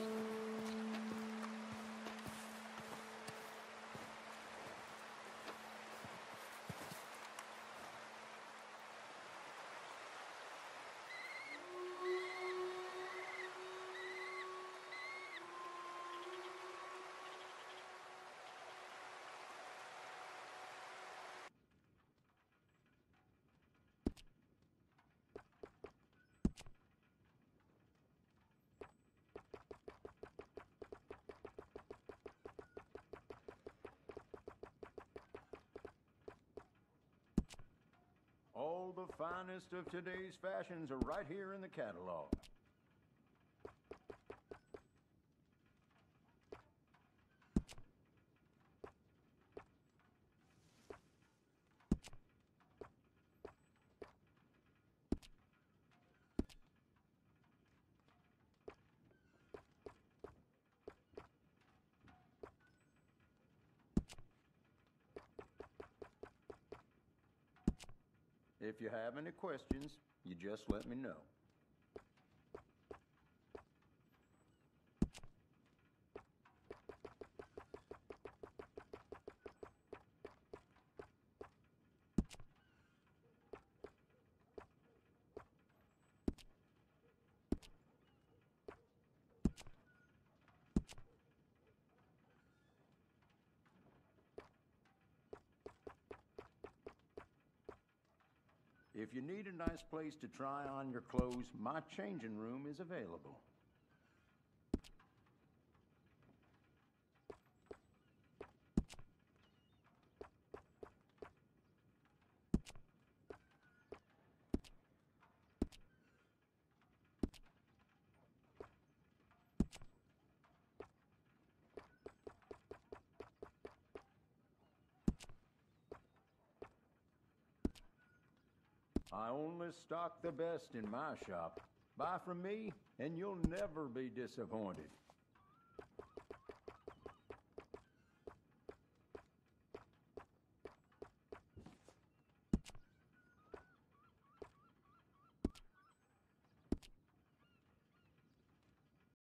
All the finest of today's fashions are right here in the catalog. If you have any questions, you just let me know. If you need a nice place to try on your clothes, my changing room is available. I only stock the best in my shop. Buy from me, and you'll never be disappointed.